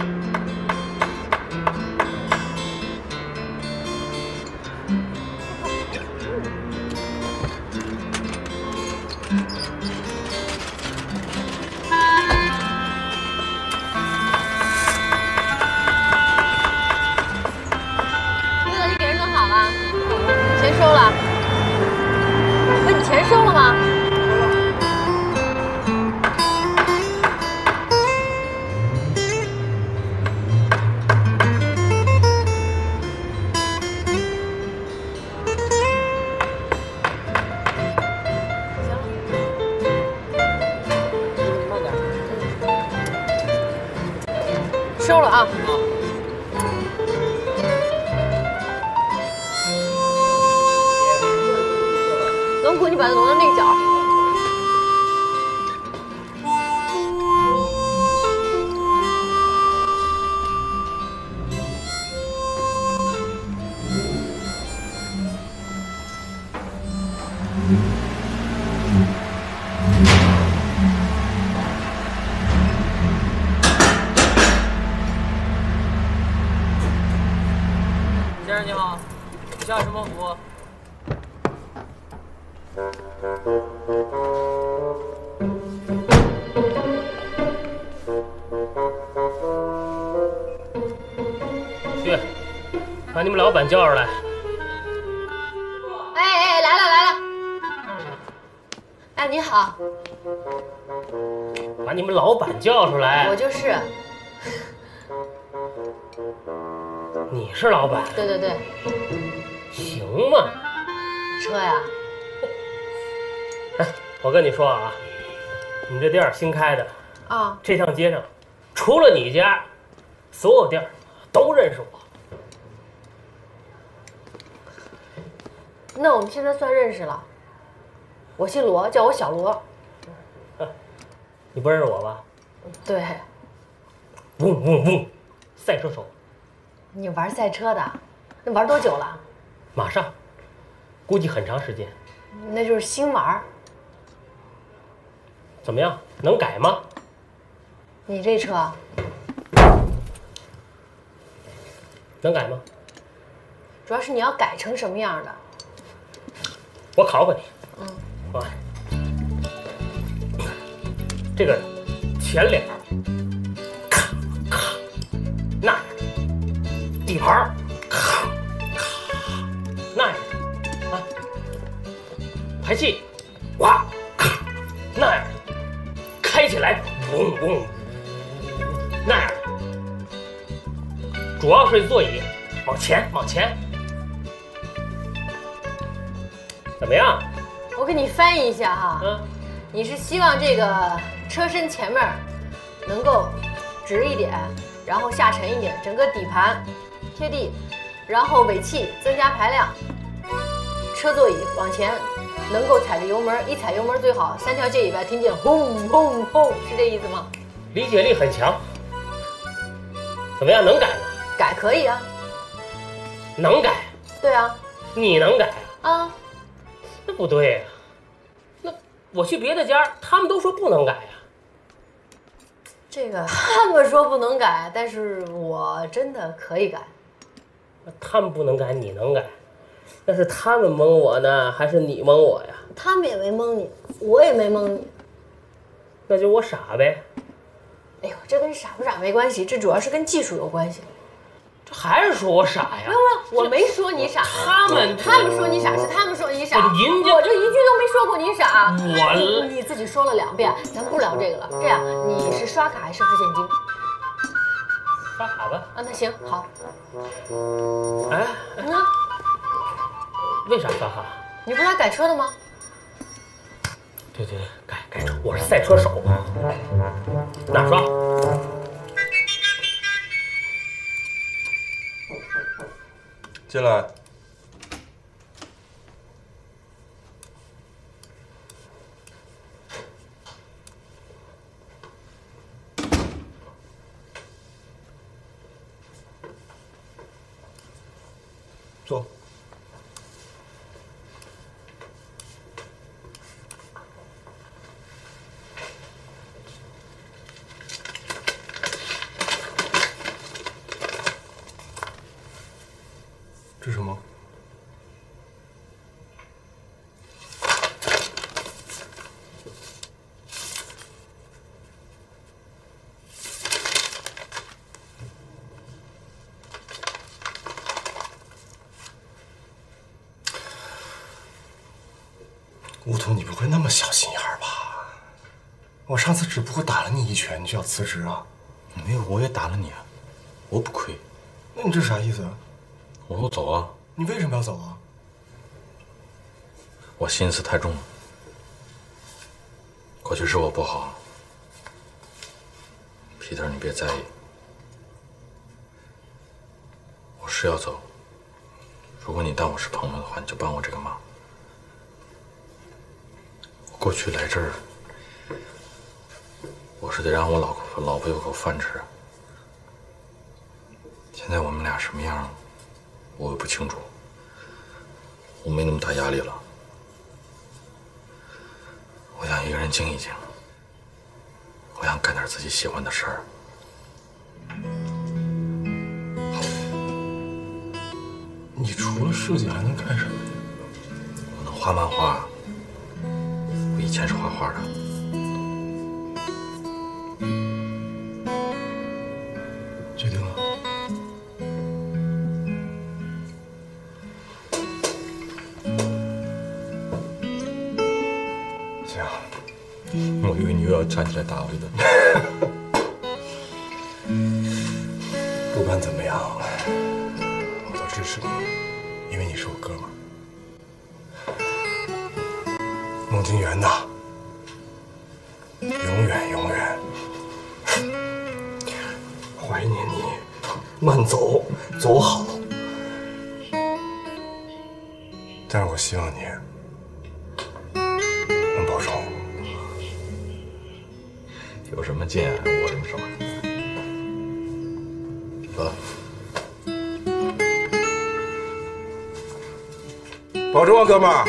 那需要什么服务？去，把你们老板叫出来。哎哎，来了来了。哎，你好，把你们老板叫出来我。就是，你是老板，对对对，行吗？车呀，哎，我跟你说啊，你这店儿新开的，啊，这趟街上除了你家，所有店儿都认识我。那我们现在算认识了。我姓罗，叫我小罗。你不认识我吧？对，嗡嗡嗡，赛车手，你玩赛车的，那玩多久了？马上，估计很长时间。那就是新玩儿。怎么样？能改吗？你这车能改吗？主要是你要改成什么样的？我考考你。嗯。啊，这个前脸儿，咔咔，那，底盘排气，哇，咔，那样，开起来，嗡嗡，那样，主要是座椅往前往前，怎么样？我给你翻译一下哈，嗯？你是希望这个车身前面能够直一点，然后下沉一点，整个底盘贴地，然后尾气增加排量，车座椅往前能够踩着油门，一踩油门最好三条街以外听见轰轰轰，是这意思吗？理解力很强。怎么样？能改吗？改可以啊，能改，对啊，你能改啊？啊，那不对呀、那我去别的家，他们都说不能改呀、这个他们说不能改，但是我真的可以改。那他们不能改，你能改？那是他们蒙我呢，还是你蒙我呀？他们也没蒙你，我也没蒙你。那就我傻呗。哎呦，这跟傻不傻没关系，这主要是跟技术有关系。这还是说我傻呀没有？没有，我没说你傻，他们他们说你傻是他们说你傻，我就一句都没说过你傻。我你你自己说了两遍，咱不聊这个了。这样，你是刷卡还是付现金？刷卡吧。啊，那行好。哎，嗯，为啥刷卡？你不是来改车的吗？对对对，改改车，我是赛车手。哪儿刷？进来。这是什么？吴桐，你不会那么小心眼儿吧？我上次只不过打了你一拳，你就要辞职啊？没有，我也打了你啊，我不亏，那你这啥意思啊？我要走啊，你为什么要走啊？我心思太重了。过去是我不好，Peter，你别在意，我是要走。如果你当我是朋友的话，你就帮我这个忙。我过去来这儿，我是得让我老婆老婆有口饭吃。现在我们俩什么样，我也不清楚。我没那么大压力了。我想一个人静一静，我想干点自己喜欢的事儿。好你除了设计还能干什么呀？我能画漫画，我以前是画画的。站起来打我一顿。不管怎么样，我都支持你，因为你是我哥们。孟金元呐，永远永远 怀念你，慢走，走好。保重啊，哥们儿。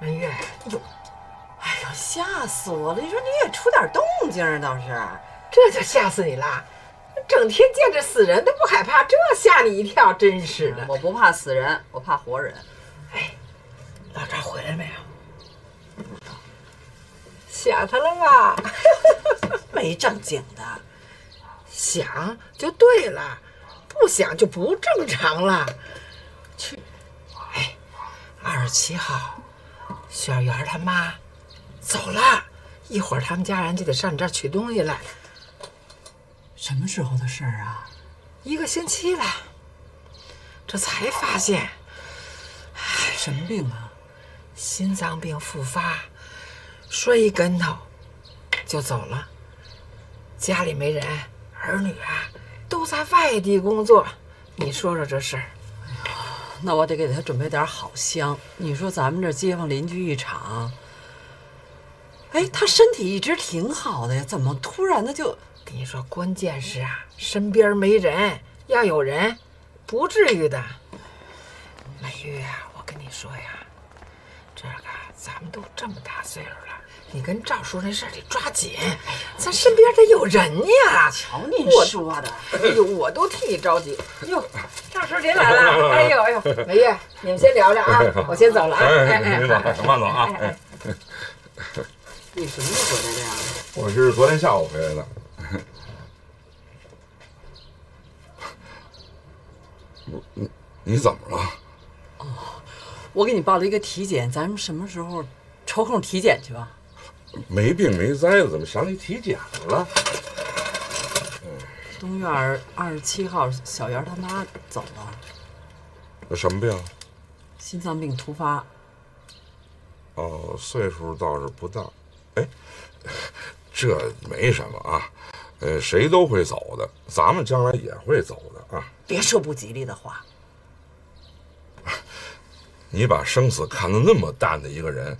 满月，哟，哎呦，吓死我了！你说你也出点动静倒是，这就吓死你了！整天见着死人都不害怕，这吓你一跳，真是的。我不怕死人，我怕活人。哎，老赵回来没有？想他了吧？没正经的，想就对了，不想就不正常了。去，哎，二十七号，小圆他妈走了，一会儿他们家人就得上你这儿取东西来。什么时候的事儿啊？一个星期了，这才发现什么病啊？心脏病复发，摔一跟头就走了。家里没人，儿女啊都在外地工作，你说说这事儿。那我得给他准备点好香。你说咱们这街坊邻居一场，哎，他身体一直挺好的呀，怎么突然的就……跟你说，关键是啊，身边没人，要有人，不至于的。美玉啊，我跟你说呀，这个咱们都这么大岁数了，你跟赵叔那事儿得抓紧，咱身边得有人呀。瞧你我说的，哎呦，我都替你着急。哟，赵叔您来了！哎呦哎呦，美玉，你们先聊聊啊，我先走了啊。哎哎，您走，慢走啊。哎哎，你什么时候回来的呀？我是昨天下午回来的。你你怎么了？哦我给你报了一个体检，咱们什么时候抽空体检去吧？没病没灾的，怎么想起体检了？东院二十七号，小袁他妈走了，那什么病？心脏病突发。哦，岁数倒是不大。哎，这没什么啊。呃，谁都会走的，咱们将来也会走。别说不吉利的话。你把生死看得那么淡的一个人，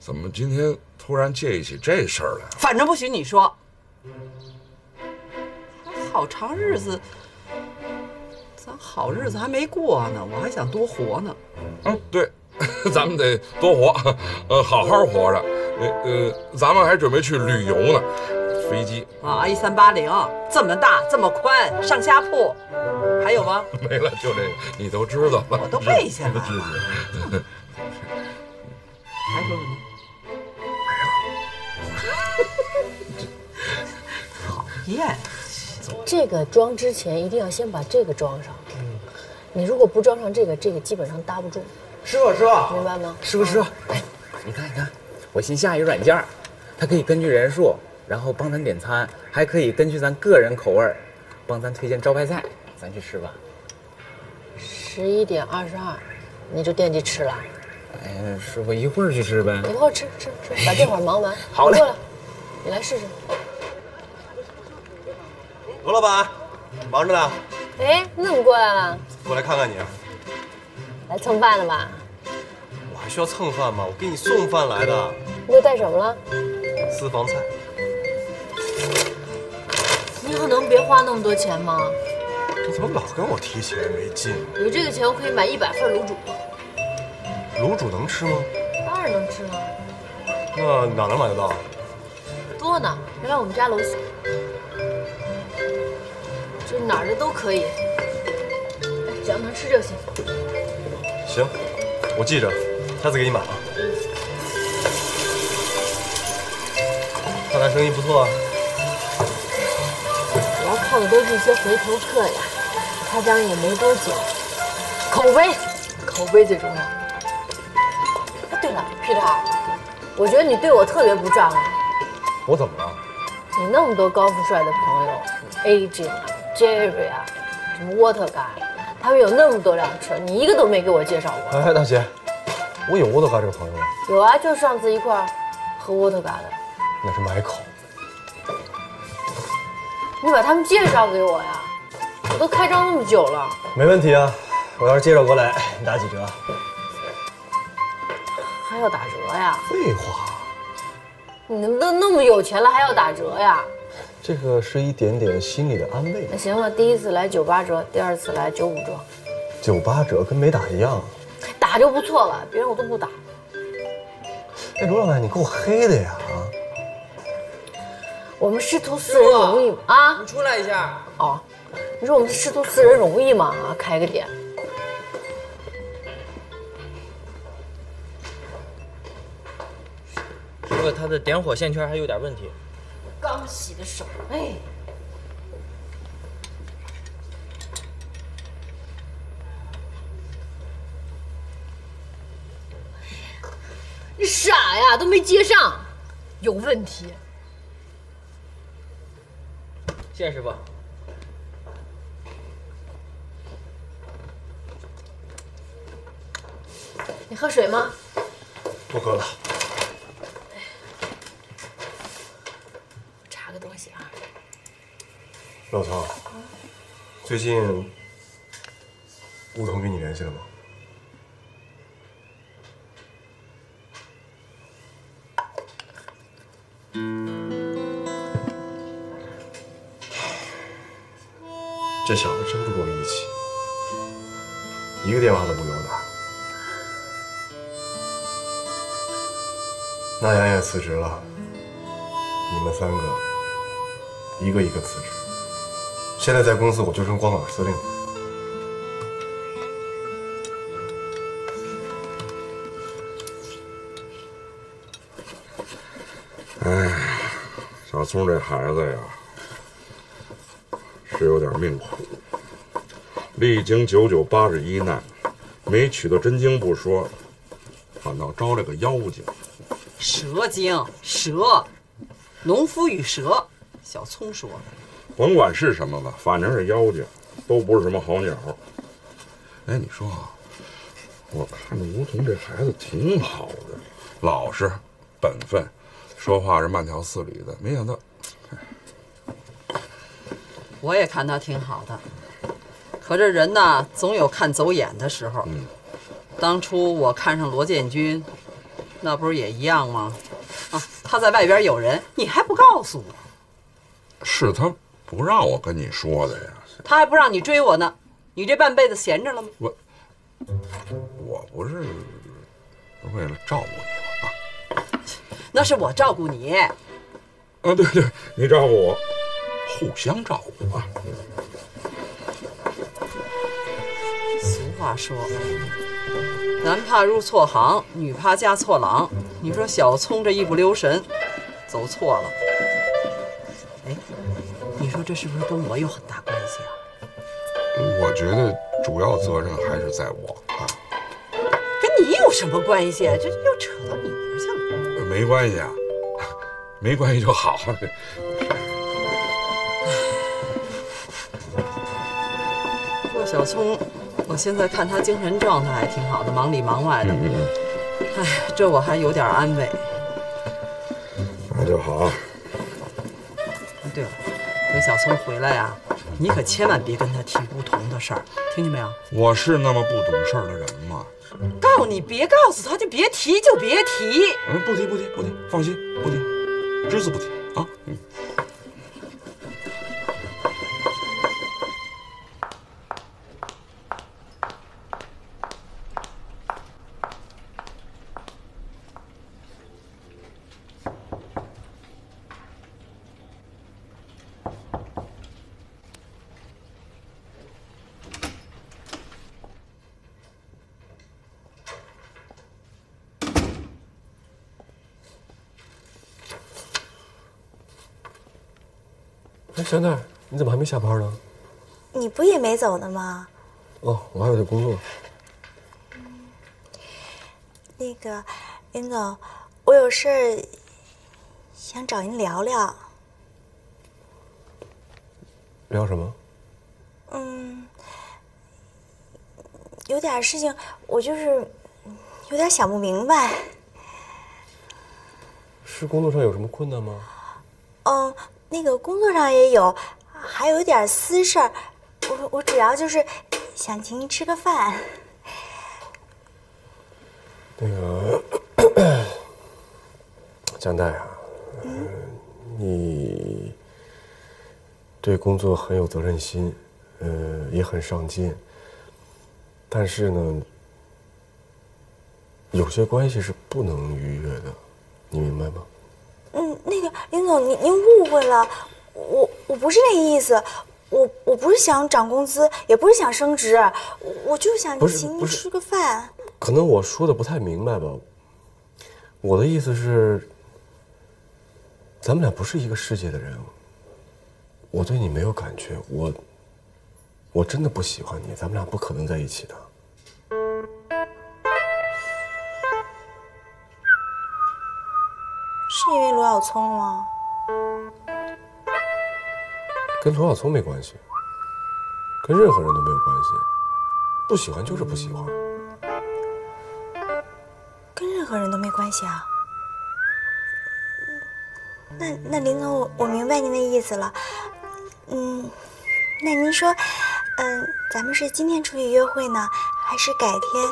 怎么今天突然介意起这事儿来了？反正不许你说。好长日子咱好日子还没过呢，我还想多活呢。嗯，对，咱们得多活，呃，好好活着。呃呃，咱们还准备去旅游呢，飞机啊，一三八零这么大这么宽，上下铺，还有吗？没了，就这个，你都知道了，我都背下来了。还说呢？讨厌。这个装之前一定要先把这个装上。你如果不装上这个，这个基本上搭不住，师傅，师傅，明白吗？师傅，师傅，哎，你看，你看，我新下一个软件，它可以根据人数，然后帮咱点餐，还可以根据咱个人口味儿，帮咱推荐招牌菜，咱去吃吧。十一点二十二，你就惦记吃了。哎，师傅，一会儿去吃呗。一会儿吃吃吃，把这会儿忙完。好嘞你过来，你来试试。罗老板，忙着呢，哎，你怎么过来了？过来看看你。来蹭饭的吧？我还需要蹭饭吗？我给你送饭来的，你都带什么了？私房菜。你以后能别花那么多钱吗？你怎么老跟我提钱没劲？有这个钱，我可以买一百份卤煮。卤煮能吃吗？当然能吃了，那哪能买得到？多呢。原来我们家楼下，这哪儿的都可以。哎，只要能吃就行。行，我记着，下次给你买啊。看来生意不错啊。靠的都是一些回头客呀，开张也没多久，口碑，口碑最重要。哎，对了，Peter，我觉得你对我特别不仗义。我怎么了？你那么多高富帅的朋友，AJ 啊、Jerry 啊，什么沃特嘎，他们有那么多辆车，你一个都没给我介绍过。哎，大姐，我有沃特嘎这个朋友吗？有啊，就是上次一块儿喝沃特嘎的，那是买口。你把他们介绍给我呀！我都开张那么久了，没问题啊，我要是介绍过来，你打几折？还要打折呀？废话，你们都那么有钱了，还要打折呀？这个是一点点心理的安慰那。行了，第一次来九八折，第二次来九五折，九八折跟没打一样。打就不错了，别人我都不打。哎，罗老板，你够黑的呀！啊，我们师徒四人容易吗？啊？你出来一下。哦，你说我们师徒四人容易吗？啊，开个点。不过，他的点火线圈还有点问题。刚洗的手，哎。你傻呀，都没接上，有问题。谢谢师傅。你喝水吗？不喝了。我查个东西啊。老曹，最近吴桐跟你联系了吗？这小子真不够义气，一个电话都不给我打。那阳也辞职了，你们三个一个一个辞职。现在在公司我就剩光杆司令了。哎小聪这孩子呀，点命苦，历经九九八十一难，没取到真经不说，反倒招了个妖精。蛇精，蛇，农夫与蛇，小聪说的。甭管是什么吧，反正是妖精，都不是什么好鸟。哎，你说啊，我看着吴桐这孩子挺好的，老实、本分，说话是慢条斯理的。没想到，我也看他挺好的，可这人呢，总有看走眼的时候。嗯当初我看上罗建军，那不是也一样吗？啊，他在外边有人，你还不告诉我，是他不让我跟你说的呀。他还不让你追我呢，你这半辈子闲着了吗？我我不是为了照顾你吗？那是我照顾你。啊，啊，对对，你照顾我，互相照顾啊。俗话说，男怕入错行，女怕嫁错郎。你说小聪这一不留神，走错了。哎，你说这是不是跟我有很大关系啊？我觉得主要责任还是在我啊。跟你有什么关系？这又扯到你那儿去了。没关系啊，没关系就好。小聪，我现在看他精神状态还挺好的，忙里忙外的。哎，这我还有点安慰。那就好。对了，等小聪回来呀、你可千万别跟他提不同的事儿，听见没有？我是那么不懂事儿的人吗？告诉你别告诉他，就别提，就别提。嗯，不提不提不提，放心不提，只字不提啊。嗯。哎，香奈，你怎么还没下班呢？你不也没走呢吗？哦，我还有点工作。那个林总，我有事儿想找您聊聊。聊什么？嗯，有点事情，我就是有点想不明白。是工作上有什么困难吗？工作上也有，还有一点私事儿。我我主要就是想请您吃个饭。那个 江代啊，嗯你对工作很有责任心，呃，也很上进。但是呢，有些关系是不能逾越的，你明白吗？嗯，那个林总，您您误会了，我我不是那意思，我我不是想涨工资，也不是想升职，我我就想请你吃个饭。可能我说的不太明白吧。我的意思是，咱们俩不是一个世界的人。我对你没有感觉，我我真的不喜欢你，咱们俩不可能在一起的。是因为罗小聪吗？跟罗小聪没关系，跟任何人都没有关系。不喜欢就是不喜欢。跟任何人都没关系啊。那那林总，我我明白您的意思了。嗯，那您说，嗯，咱们是今天出去约会呢，还是改天？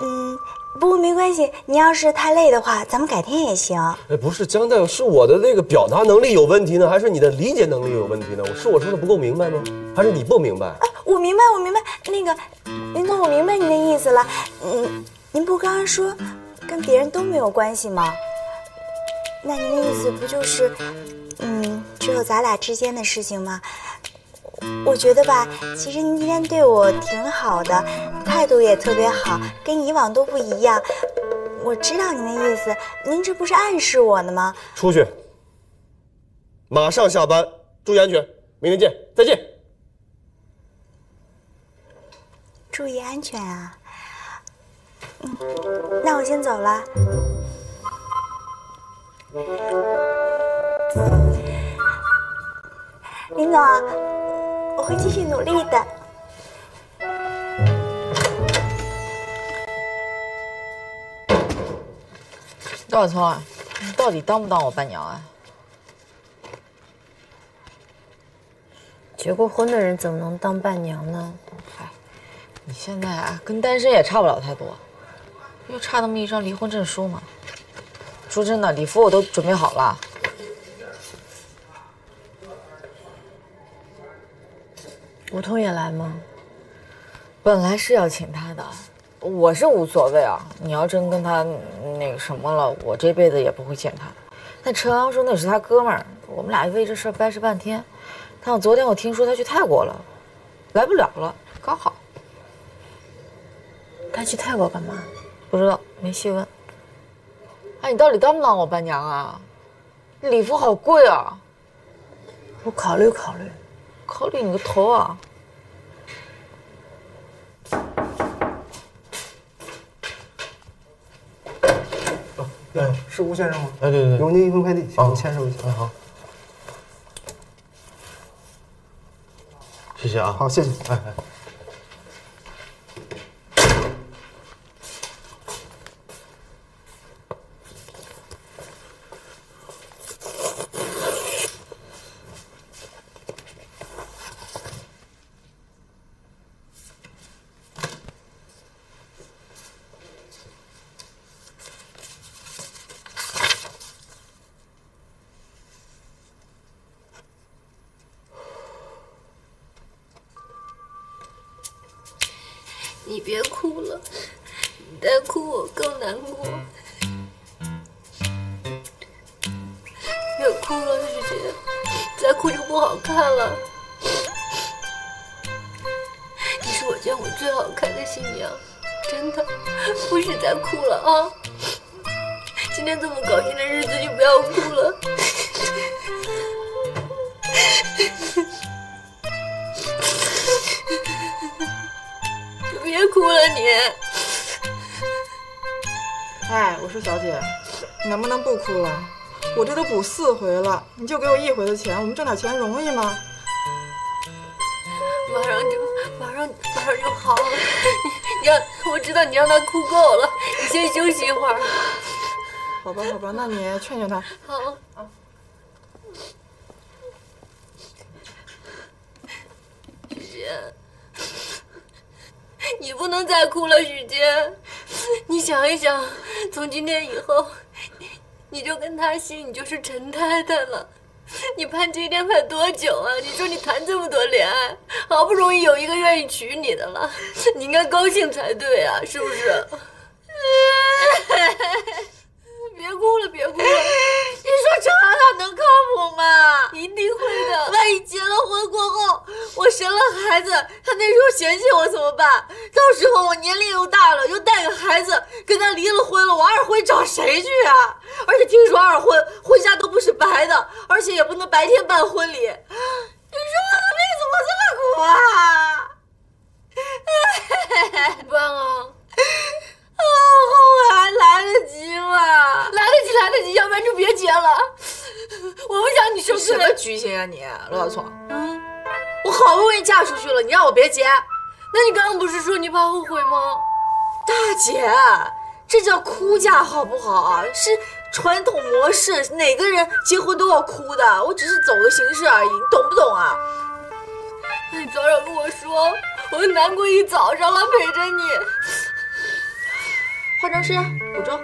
嗯，不过没关系，你要是太累的话，咱们改天也行。哎，不是江大夫，是我的那个表达能力有问题呢，还是你的理解能力有问题呢？我是我说的不够明白吗？还是你不明白？我明白，我明白。那个林总，我明白您的意思了。嗯，您不刚刚说跟别人都没有关系吗？那您的意思不就是，嗯，只有咱俩之间的事情吗？我觉得吧，其实您今天对我挺好的，态度也特别好，跟以往都不一样。我知道您的意思，您这不是暗示我呢吗？出去，马上下班，注意安全，明天见，再见。注意安全啊。嗯，那我先走了。林总，我会继续努力的。罗小聪啊，你到底当不当我伴娘啊？结过婚的人怎么能当伴娘呢？嗨，你现在啊，跟单身也差不了太多，就差那么一张离婚证书嘛。说真的，礼服我都准备好了。吴桐也来吗？本来是要请他的，我是无所谓啊。你要真跟他那个什么了，我这辈子也不会见他。但陈昂说那是他哥们儿，我们俩为这事儿掰扯半天。但我昨天我听说他去泰国了，来不了了，刚好。他去泰国干嘛？不知道，没细问。哎，你到底当不当我伴娘啊？礼服好贵啊！我考虑考虑。考虑你个头啊！哎，是吴先生吗？哎，对对对，有您一份快递，请您签收一下。哎，好，谢谢啊。好，谢谢。哎哎。你别哭了，你再哭我更难过。别哭了，师姐，再哭就不好看了。你是我见过最好看的新娘，真的，不许再哭了啊！今天这么高兴的日子就不要哭了。别哭了你！哎，我说小姐，你能不能不哭了？我这都补四回了，你就给我一回的钱，我们挣点钱容易吗？马上就马上马上就好了，你你让我知道你让他哭够了，你先休息一会儿。好吧好吧，那你劝劝他。好。许仙。你不能再哭了，许仙。你想一想，从今天以后，你就跟他姓，你就是陈太太了。你盼这一天盼多久啊？你说你谈这么多恋爱，好不容易有一个愿意娶你的了，你应该高兴才对啊，是不是？别哭了，别哭了！你说陈安他能靠谱吗？一定会的。万一结了婚过后，我生了孩子，他那时候嫌弃我怎么办？到时候我年龄又大了，又带个孩子，跟他离了婚了，我二婚找谁去啊？而且听说二婚婚纱都不是白的，而且也不能白天办婚礼。你说我的命怎么这么苦啊？怎么办啊？啊，后悔还来得及吗？来得及，来得及，要不然就别结了。我不想你受罪。什么居心啊你，罗小聪？嗯，我好不容易嫁出去了，你让我别结？那你刚刚不是说你怕后悔吗？大姐，这叫哭嫁好不好啊？是传统模式，哪个人结婚都要哭的。我只是走个形式而已，你懂不懂啊？那你早点跟我说，我难过一早上了，陪着你。化妆师补妆。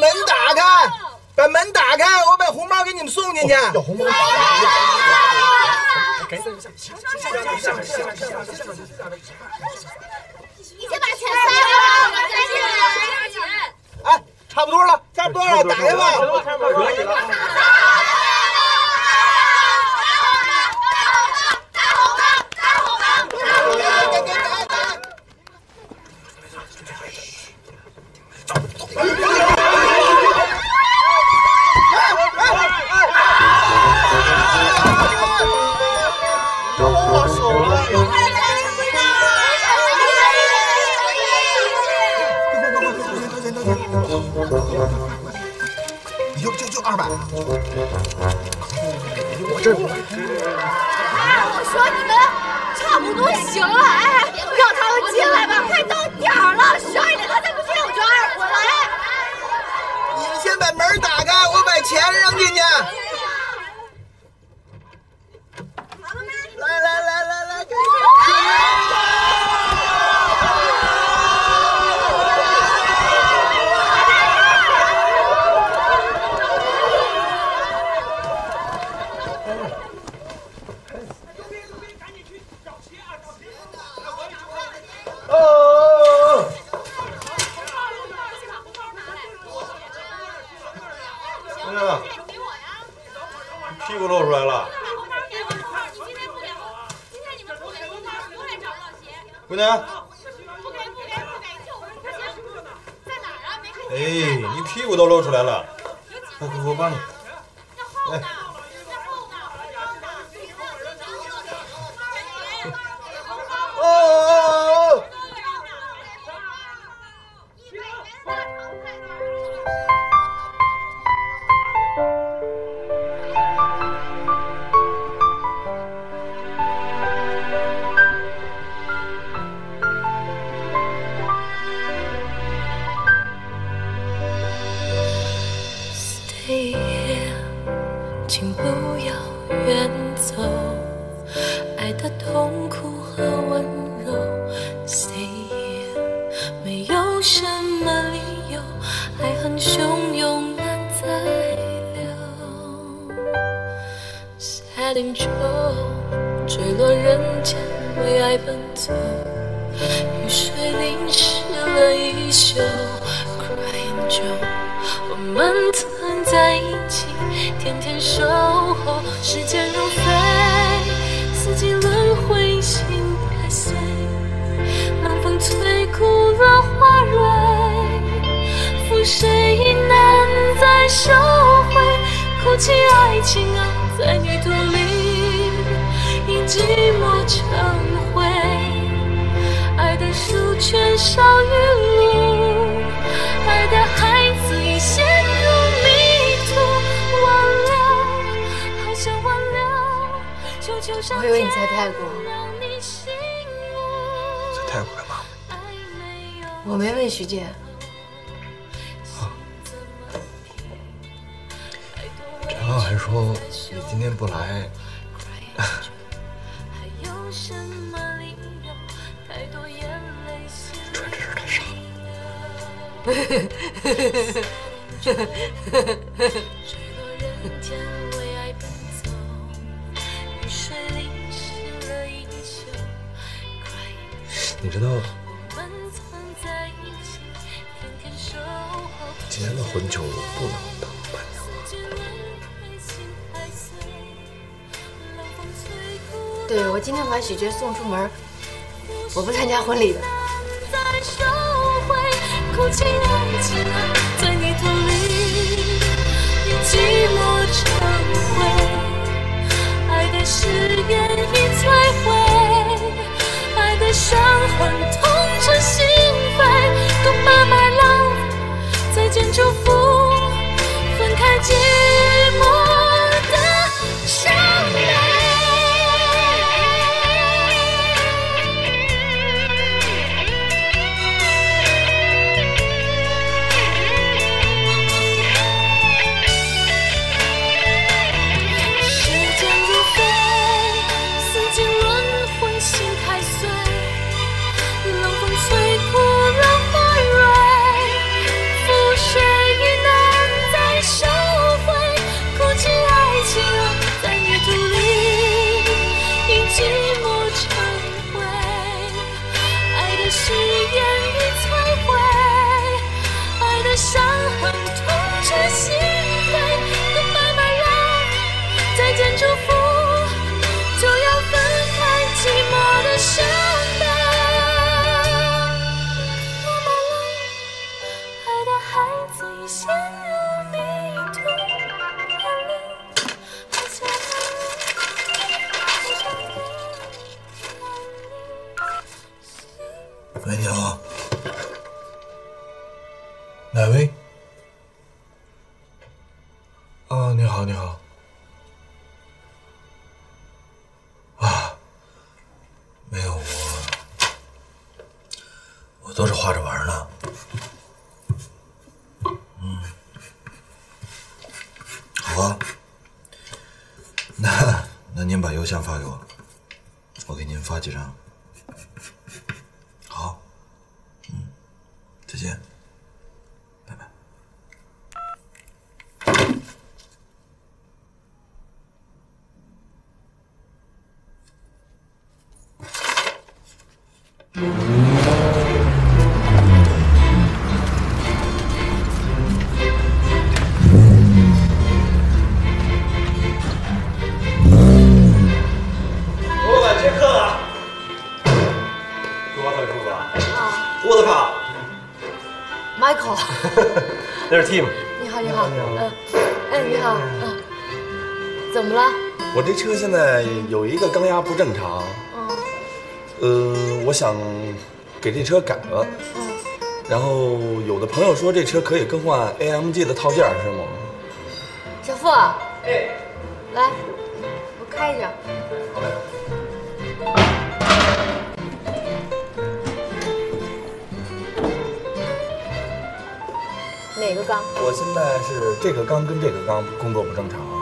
补妆。把门打开，我把红包给你们送进去。要红包。赶紧下下下下下下下下你先把钱塞了，我再进来。哎，差不多了，差不多了，打开吧。可以了。我这我说你们差不多行了，哎，让他们进来吧，快到点儿了，十二点他再不进来我就二婚了，哎。你们先把门打开，我把钱扔进去。很汹涌，难再留。Setting 中，坠落人间，为爱奔走，雨水淋湿了衣袖，Crying Joe。我们曾在一起，天天守候，时间如飞，四季轮回，心太碎，冷风吹枯了花蕊，覆水已难再收回，哭泣爱情啊，在泥土里，以寂寞成灰，爱的树全烧于路，爱的孩子已陷入迷途，挽留，好想挽留，求求上我以为你在泰国，让你醒在泰国干嘛？我没问徐健。你今天不来，穿的是啥？你知道吗？今天的婚就不能当伴娘。对，我今天把许杰送出门，我不参加婚礼的。再收回，哭泣爱情啊，在泥土里，以寂寞成灰。爱的誓言已摧毁，爱的伤痕痛彻心扉。Goodbye my love，再见祝福，分开寂邮箱发给我，我给您发几张。我这车现在有一个缸压不正常，嗯呃，我想给这车改了。嗯，然后有的朋友说这车可以更换 AMG 的套件，是吗？小付，哎，来，我开一下。哪个缸？我现在是这个缸跟这个缸工作不正常。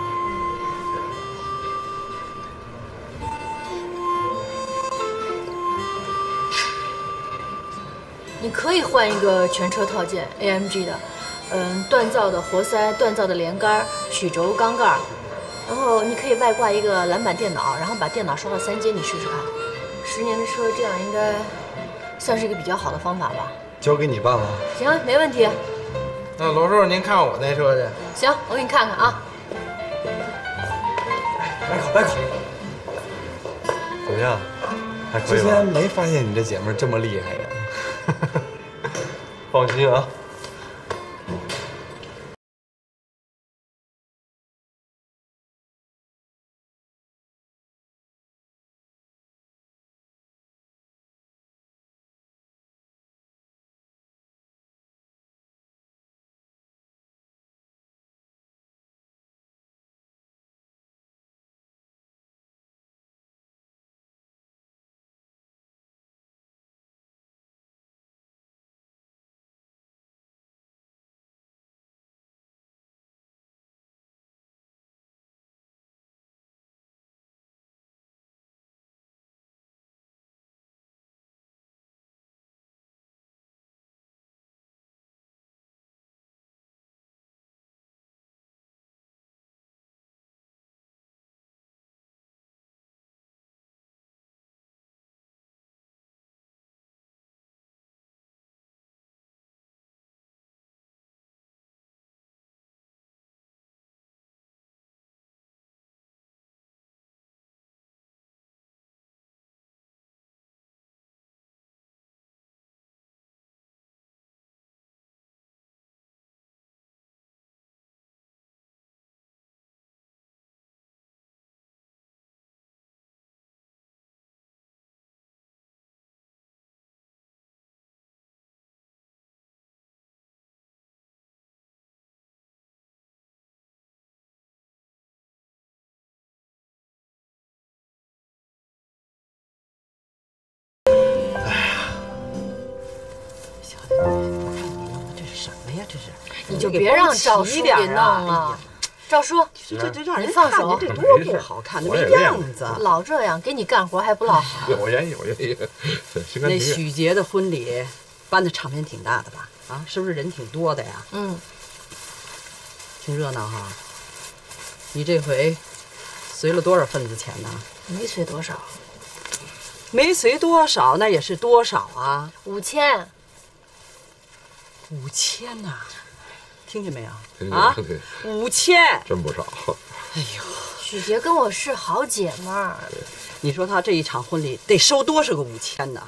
可以换一个全车套件 AMG 的，嗯，锻造的活塞、锻造的连杆、曲轴缸盖，然后你可以外挂一个篮板电脑，然后把电脑刷到三阶，你试试看。十年的车这样应该算是一个比较好的方法吧？交给你办了。行，没问题。那罗叔，您看我那车去。行，我给你看看啊。来口，来口。怎么样？还可以吧之前？没发现你这姐们这么厉害呀。放心啊。你就别让赵叔给弄了。赵叔，这这这让人你放手，看见这多不好看，那没样子。老这样给你干活还不落好。有原因，有原因，心甘那情愿。许杰的婚礼办的场面挺大的吧？啊，是不是人挺多的呀？嗯，挺热闹哈。你这回随了多少份子钱呢？没随多少，没随多少，那也是多少啊？五千。五千呐、听见没有？听见啊五千！真不少。哎呦，许杰跟我是好姐们儿，你说他这一场婚礼得收多少个五千呢？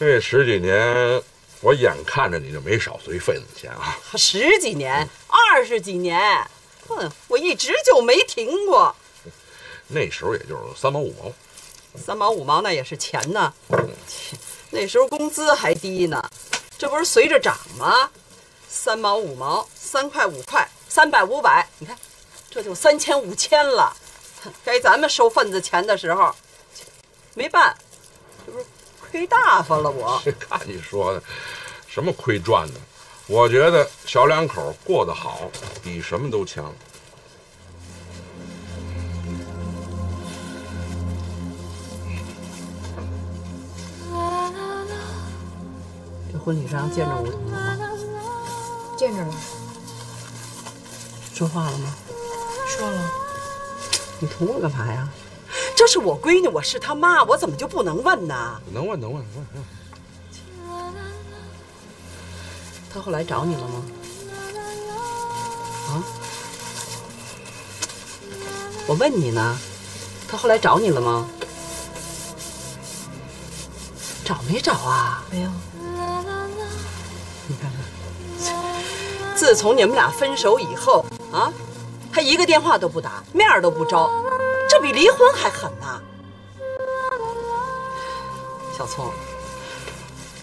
这十几年，我眼看着你就没少随份子钱啊。十几年、二十几年，哼，我一直就没停过。那时候也就是三毛五毛，三毛五毛那也是钱呢，那时候工资还低呢。这不是随着涨吗？三毛五毛，三块五块，三百五百，你看，这就三千五千了。该咱们收份子钱的时候，没办，这不是亏大发了我谁。看你说的，什么亏赚的？我觉得小两口过得好，比什么都强。婚礼上见着吴桐了吗？见着了，说话了吗？说了。你捅我干嘛呀？这是我闺女，我是她妈，我怎么就不能问呢？能问能问问问。她后来找你了吗？啊？我问你呢，她后来找你了吗？找没找啊？没有。自从你们俩分手以后啊，他一个电话都不打，面儿都不招，这比离婚还狠呐！小聪，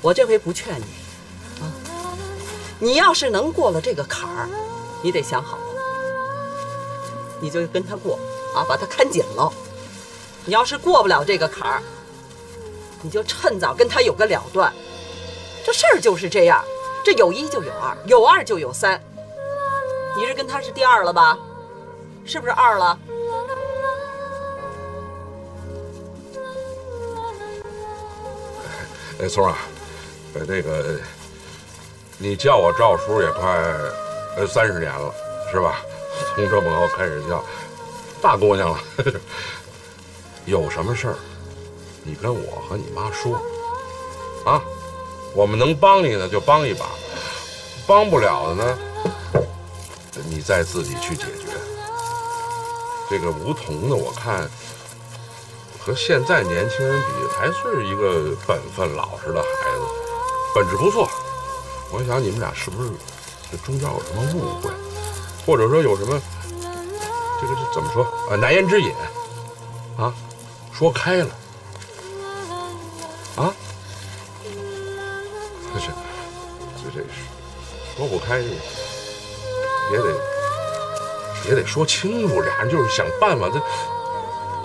我这回不劝你啊，你要是能过了这个坎儿，你得想好了，你就跟他过啊，把他看紧了。你要是过不了这个坎儿，你就趁早跟他有个了断。这事儿就是这样。这有一就有二，有二就有三。你是跟他是第二了吧？是不是二了？哎，聪啊，呃，那个，你叫我赵叔也快呃三十年了，是吧？从这么高开始叫大姑娘了。有什么事儿，你跟我和你妈说啊。我们能帮你的就帮一把，帮不了的呢，你再自己去解决。这个梧桐呢，我看和现在年轻人比，还是一个本分老实的孩子，本质不错。我想你们俩是不是这中间有什么误会，或者说有什么这个这怎么说啊难言之隐啊？说开了啊？这这是说不开，也得也得说清楚。俩人就是想办法，这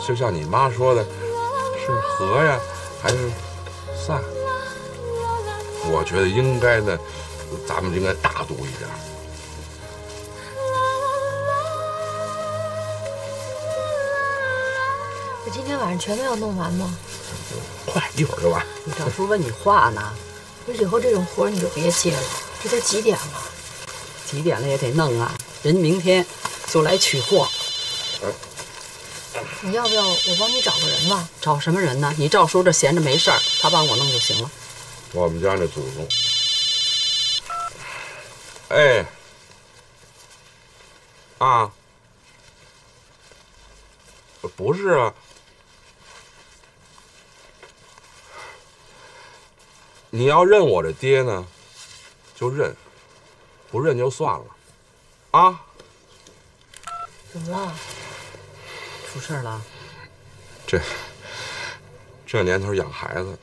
就像你妈说的，是和呀，还是散？我觉得应该呢，咱们应该大度一点。那今天晚上全都要弄完吗？快，一会儿就完。你赵叔问你话呢。那以后这种活你就别接了，这都几点了？几点了也得弄啊！人明天就来取货。你要不要我帮你找个人吧？找什么人呢？你赵叔这闲着没事儿，他帮我弄就行了。我们家那祖宗。哎。啊。不是啊。你要认我这爹呢，就认；不认就算了，啊？怎么了？出事了？这这年头养孩子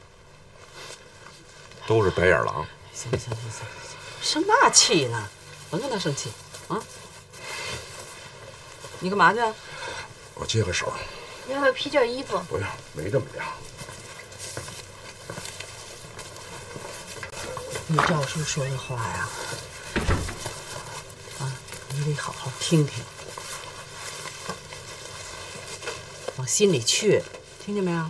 都是白眼狼。行行行行，生嘛气呢？甭跟他生气啊！你干嘛去？我接个手。你要不要披件衣服？不用，没这么凉。你赵叔说的话呀，啊，你得好好听听，往心里去，听见没有？